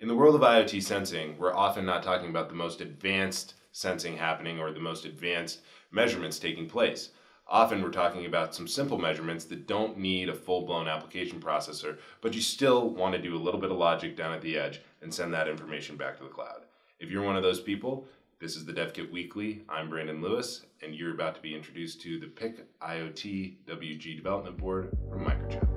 In the world of IoT sensing, we're often not talking about the most advanced sensing happening or the most advanced measurements taking place. Often we're talking about some simple measurements that don't need a full-blown application processor, but you still want to do a little bit of logic down at the edge and send that information back to the cloud. If you're one of those people, this is the DevKit Weekly. I'm Brandon Lewis, and you're about to be introduced to the PIC IoT WG Development Board from Microchip.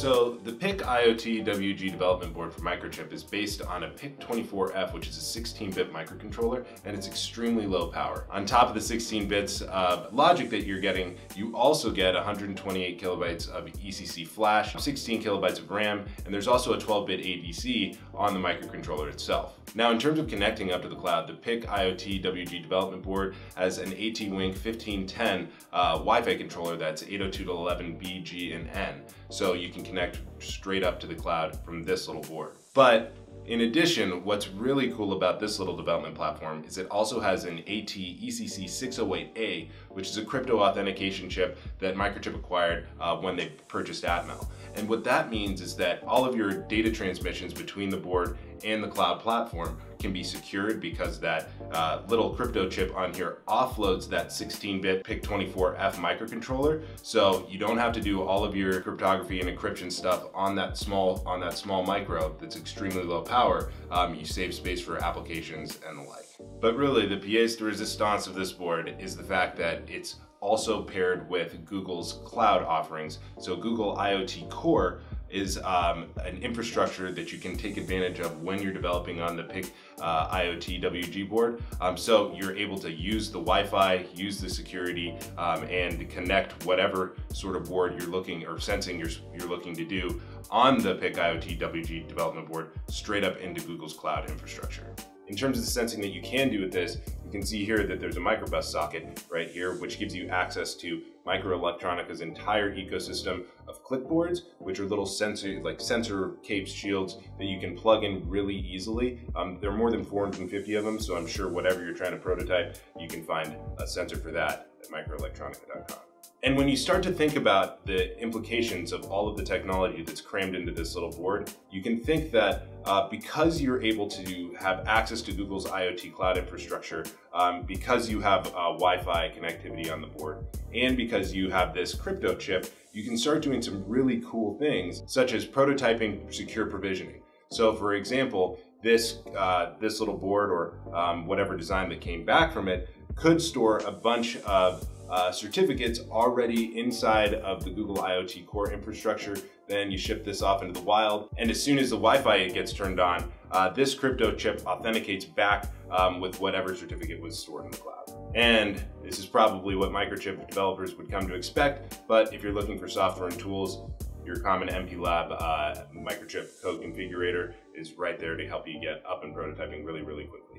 So the PIC IoT WG development board for Microchip is based on a PIC24F, which is a 16-bit microcontroller, and it's extremely low power. On top of the 16 bits of logic that you're getting, you also get 128 kilobytes of ECC flash, 16 kilobytes of RAM, and there's also a 12-bit ADC on the microcontroller itself. Now, in terms of connecting up to the cloud, the PIC IoT WG development board has an ATWINC1510 uh, Wi-Fi controller that's 802.11b, G, and N. So you can connect straight up to the cloud from this little board. But in addition, what's really cool about this little development platform is it also has an AT ECC 608A, which is a crypto authentication chip that Microchip acquired uh, when they purchased Atmel. And what that means is that all of your data transmissions between the board and the cloud platform can be secured because that uh, little crypto chip on here offloads that 16-bit PIC24F microcontroller. So you don't have to do all of your cryptography and encryption stuff on that small on that small micro that's extremely low power. Um, you save space for applications and the like. But really, the pièce de résistance of this board is the fact that it's also paired with Google's cloud offerings. So Google IoT Core is um, an infrastructure that you can take advantage of when you're developing on the PIC uh, IoT WG board. Um, so you're able to use the Wi-Fi, use the security, um, and connect whatever sort of board you're looking or sensing you're, you're looking to do on the PIC IoT WG development board straight up into Google's cloud infrastructure. In terms of the sensing that you can do with this, you can see here that there's a mikroBUS socket right here, which gives you access to MikroElektronika's entire ecosystem of Click boards, which are little sensor, like sensor capes, shields that you can plug in really easily. Um, there are more than 450 of them, so I'm sure whatever you're trying to prototype, you can find a sensor for that at mikroelektronika.com. And when you start to think about the implications of all of the technology that's crammed into this little board, you can think that uh, because you're able to have access to Google's IoT cloud infrastructure, um, because you have uh, Wi-Fi connectivity on the board, and because you have this crypto chip, you can start doing some really cool things, such as prototyping secure provisioning. So for example, this, uh, this little board or um, whatever design that came back from it could store a bunch of uh, certificates already inside of the Google IoT core infrastructure. Then you ship this off into the wild. And as soon as the Wi-Fi gets turned on, uh, this crypto chip authenticates back um, with whatever certificate was stored in the cloud. And this is probably what microchip developers would come to expect, but if you're looking for software and tools, your common MPLAB uh, microchip code configurator is right there to help you get up and prototyping really, really quickly.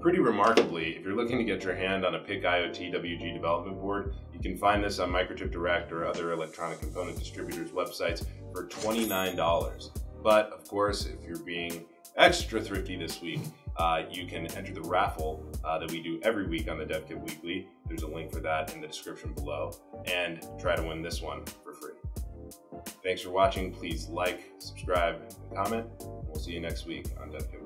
Pretty remarkably, if you're looking to get your hand on a PIC IoT WG development board, you can find this on Microchip Direct or other electronic component distributors' websites for $29. But of course, if you're being extra thrifty this week, uh, you can enter the raffle uh, that we do every week on the DevKit Weekly. There's a link for that in the description below, and try to win this one for free. Thanks for watching. Please like, subscribe, and comment. We'll see you next week on DevKit